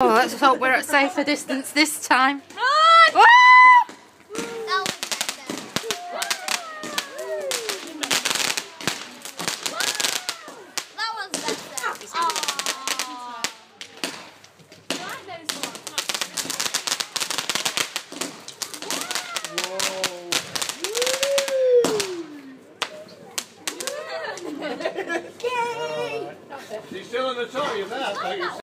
Oh, let's hope we're at safer distance this time. Run! That was better. That was better. She's still in the toy of that.